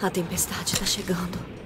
A tempestade está chegando.